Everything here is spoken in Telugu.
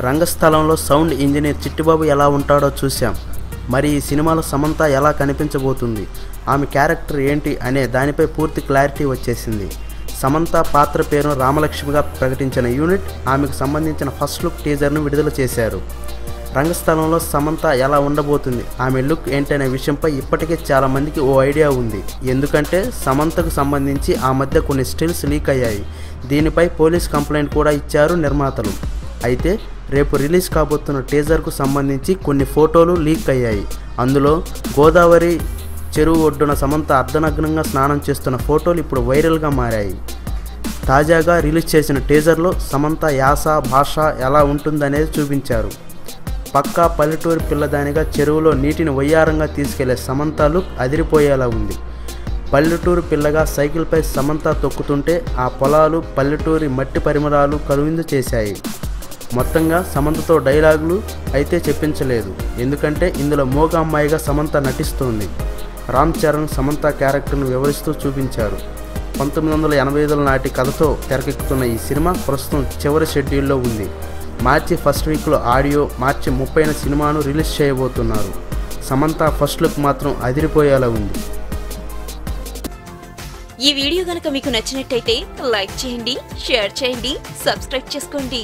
రంగస్థలంలో సౌండ్ ఇంజనీర్ చిట్టిబాబు ఎలా ఉంటాడో చూశాం. మరి ఈ సినిమాలో సమంత ఎలా కనిపించబోతుంది? ఆమె క్యారెక్టర్ ఏంటి అనే దానిపై పూర్తి క్లారిటీ వచ్చేసింది. సమంత పాత్ర పేరును రామలక్ష్మిగా ప్రకటించిన యూనిట్ ఆమెకు సంబంధించిన ఫస్ట్ లుక్ టీజర్ను విడుదల చేశారు. రంగస్థలంలో సమంత ఎలా ఉండబోతుంది? ఆమె లుక్ ఏంటనే విషయంపై ఇప్పటికే చాలామందికి ఓ ఐడియా ఉంది. ఎందుకంటే సమంతకు సంబంధించి ఆ మధ్య కొన్ని స్టిల్స్ లీక్ అయ్యాయి. దీనిపై పోలీస్ కంప్లైంట్ కూడా ఇచ్చారు నిర్మాతలు. అయితే రేపు రిలీజ్ కాబోతున్న టీజర్కు సంబంధించి కొన్ని ఫోటోలు లీక్ అయ్యాయి. అందులో గోదావరి చెరువు ఒడ్డున సమంత అర్ధనగ్నంగా స్నానం చేస్తున్న ఫోటోలు ఇప్పుడు వైరల్గా మారాయి. తాజాగా రిలీజ్ చేసిన టీజర్లో సమంత యాస భాష ఎలా ఉంటుందనేది చూపించారు. పక్కా పల్లెటూరు పిల్లదానిగా చెరువులో నీటిని వయ్యారంగా తీసుకెళ్ళే సమంత లుక్ అదిరిపోయేలా ఉంది. పల్లెటూరు పిల్లగా సైకిల్పై సమంత తొక్కుతుంటే ఆ పొలాలు పల్లెటూరి మట్టి పరిమళాలు కనువిందు చేశాయి. మొత్తంగా సమంతతో డైలాగులు అయితే చెప్పించలేదు. ఎందుకంటే ఇందులో మోగ అమ్మాయిగా సమంత నటిస్తోంది. రామ్ చరణ్ సమంత క్యారెక్టర్ను వివరిస్తూ చూపించారు. పంతొమ్మిది వందల ఎనభై ఐదుల నాటి కథతో తెరకెక్కుతున్న ఈ సినిమా ప్రస్తుతం చివరి షెడ్యూల్లో ఉంది. మార్చి ఫస్ట్ వీక్లో ఆడియో మార్చి ముప్పైన సినిమాను రిలీజ్ చేయబోతున్నారు. సమంత ఫస్ట్ లుక్ మాత్రం అదిరిపోయేలా ఉంది. ఈ వీడియో గనక మీకు నచ్చినట్టయితే లైక్ చేయండి షేర్ చేయండి సబ్స్క్రైబ్ చేసుకోండి.